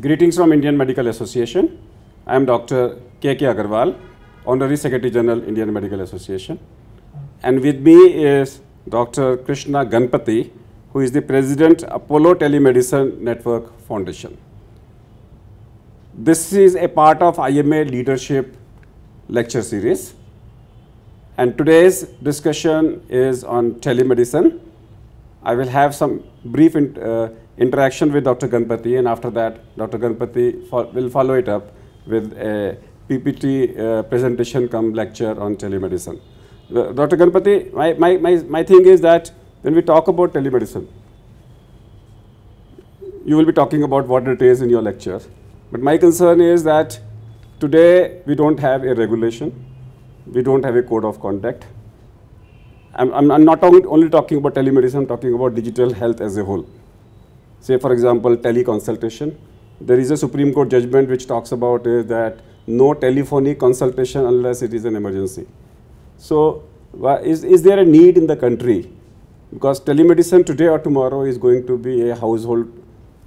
Greetings from Indian Medical Association. I am Dr. K.K. Aggarwal, Honorary Secretary General, Indian Medical Association. And with me is Dr. Krishna Ganapathy, who is the President, Apollo Telemedicine Network Foundation. This is a part of IMA Leadership Lecture Series. And today's discussion is on telemedicine. I will have some brief uh, interaction with Dr. Ganapathy, and after that, Dr. Ganapathy fo will follow it up with a PPT uh, presentation come lecture on telemedicine. Dr. Ganapathy, my, my, my, my thing is that when we talk about telemedicine, you will be talking about what it is in your lecture. But my concern is that today we don't have a regulation, we don't have a code of conduct. I'm, I'm, I'm not only talking about telemedicine, I'm talking about digital health as a whole. Say, for example, teleconsultation. There is a Supreme Court judgment which talks about is that no telephonic consultation unless it is an emergency. So, is, is there a need in the country? Because telemedicine today or tomorrow is going to be a household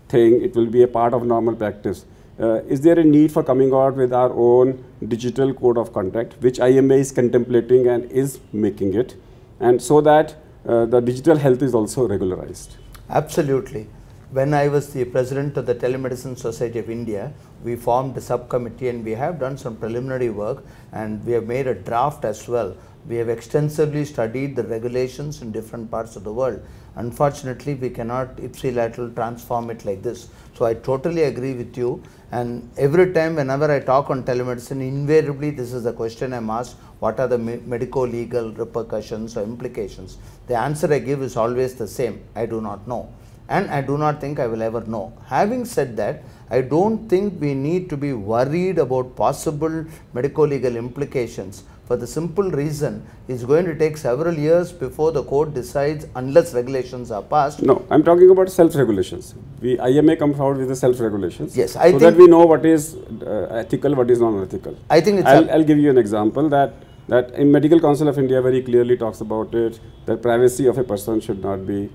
thing, it will be a part of normal practice. Uh, is there a need for coming out with our own digital code of conduct, which IMA is contemplating and is making it, and so that uh, the digital health is also regularized? Absolutely. When I was the president of the Telemedicine Society of India, we formed a subcommittee and we have done some preliminary work and we have made a draft as well. We have extensively studied the regulations in different parts of the world. Unfortunately, we cannot ipsilateral transform it like this. So I totally agree with you. And every time, whenever I talk on telemedicine, invariably this is the question I'm asked: What are the me medico-legal repercussions or implications? The answer I give is always the same: I do not know and I do not think I will ever know. Having said that, I don't think we need to be worried about possible medico-legal implications for the simple reason it's going to take several years before the court decides unless regulations are passed. No, I'm talking about self-regulations. We IMA comes out with the self-regulations. Yes, I so that we know what is uh, ethical, what is non-ethical. I think it's I'll, I'll give you an example that that in Medical Council of India very clearly talks about it that privacy of a person should not be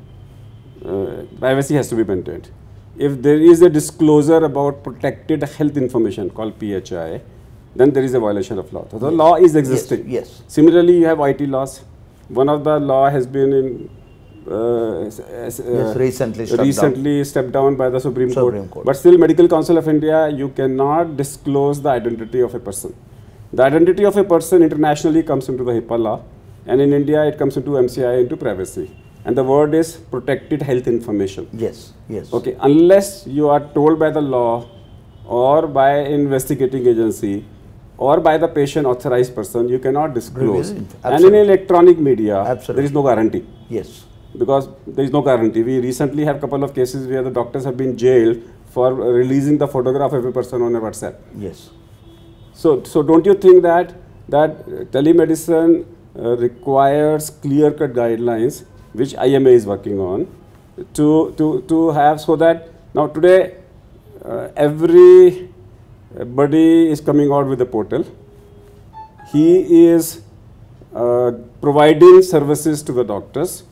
uh, privacy has to be maintained. If there is a disclosure about protected health information called PHI, then there is a violation of law. So the yes. law is existing. Yes, yes. Similarly, you have IT laws. One of the law has been in uh, yes, recently, stepped, recently down. stepped down by the Supreme, Supreme Court. Court. But still, Medical Council of India, you cannot disclose the identity of a person. The identity of a person internationally comes into the HIPAA law, and in India, it comes into MCI into privacy and the word is protected health information. Yes, yes. Okay, unless you are told by the law or by investigating agency or by the patient authorized person, you cannot disclose. And in electronic media, Absolutely. there is no guarantee. Yes. Because there is no guarantee. We recently have a couple of cases where the doctors have been jailed for releasing the photograph of a person on a WhatsApp. Yes. So, so don't you think that that telemedicine uh, requires clear-cut guidelines which IMA is working on to, to, to have so that now today uh, everybody is coming out with a portal. He is uh, providing services to the doctors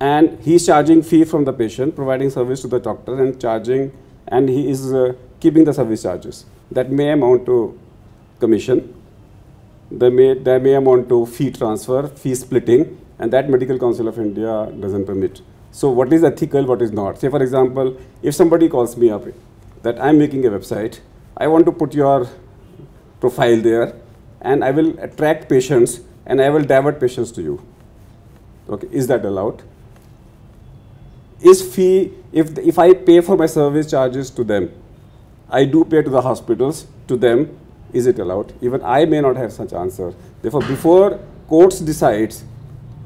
and he is charging fee from the patient, providing service to the doctor and charging and he is uh, keeping the service charges. That may amount to commission, they may, they may amount to fee transfer, fee splitting and that Medical Council of India doesn't permit. So what is ethical, what is not? Say for example, if somebody calls me up that I'm making a website, I want to put your profile there and I will attract patients and I will divert patients to you. Okay, is that allowed? Is fee, if, if I pay for my service charges to them, I do pay to the hospitals, to them, is it allowed? Even I may not have such answer. Therefore, before courts decides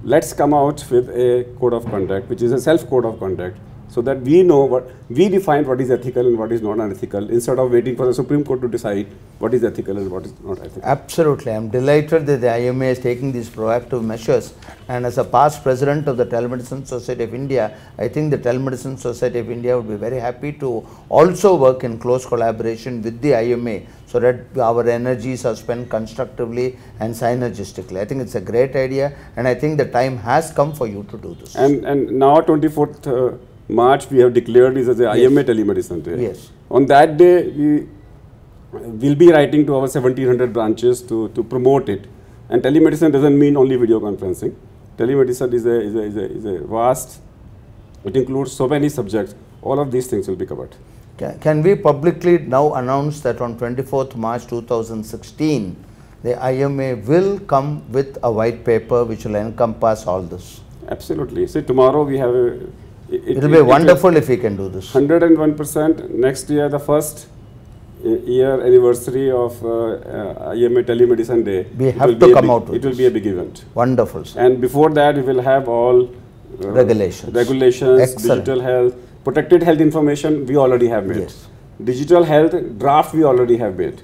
let's come out with a code of conduct, which is a self code of conduct, so that we know what we define what is ethical and what is not unethical instead of waiting for the Supreme Court to decide what is ethical and what is not ethical. Absolutely. I'm delighted that the IMA is taking these proactive measures. And as a past president of the Telemedicine Society of India, I think the Telemedicine Society of India would be very happy to also work in close collaboration with the IMA so that our energies are spent constructively and synergistically. I think it's a great idea and I think the time has come for you to do this. And, and now 24th uh, March we have declared is as a IMA telemedicine day. Yes. On that day, we will be writing to our 1700 branches to, to promote it. And telemedicine doesn't mean only video conferencing. Telemedicine is a, is a, is a, is a vast, it includes so many subjects. All of these things will be covered. Can, can we publicly now announce that on 24th March 2016, the IMA will come with a white paper which will encompass all this? Absolutely. See, tomorrow we have a. It, will be wonderful if we can do this. 101% next year, the first uh, year anniversary of uh, uh, IMA Telemedicine Day. We have to come big- out It will this. be a big event. Wonderful, sir. And before that, we will have all uh, Regulations. regulations, Excellent. digital health, protected health information. We already have made. Yes. Digital health draft we already have made.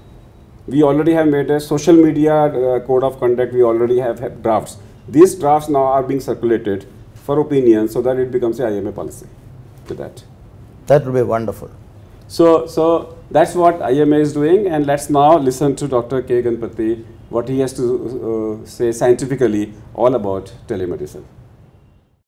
We already have made a social media uh, code of conduct. We already have, have drafts. These drafts now are being circulated for opinion so that it becomes a IMA policy. To that. That will be wonderful. So, so that's what IMA is doing, and let's now listen to Dr. K. Ganapathy, what he has to uh, say scientifically all about telemedicine.